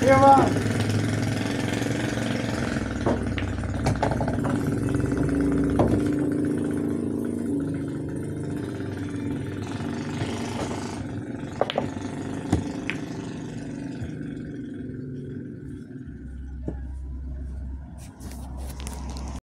Come on.